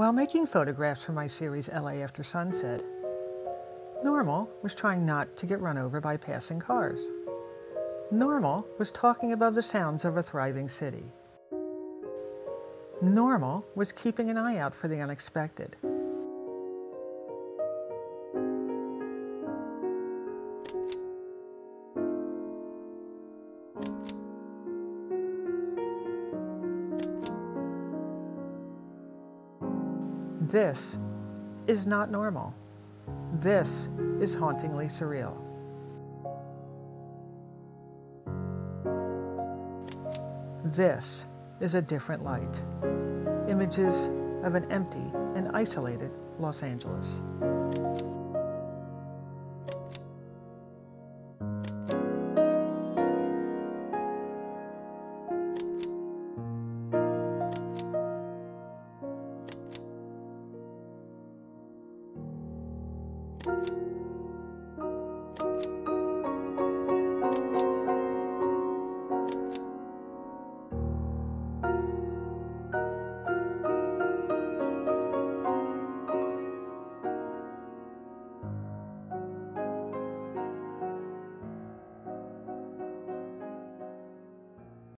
While making photographs for my series LA After Sunset, Normal was trying not to get run over by passing cars. Normal was talking above the sounds of a thriving city. Normal was keeping an eye out for the unexpected. This is not normal. This is hauntingly surreal. This is a different light. Images of an empty and isolated Los Angeles. あ!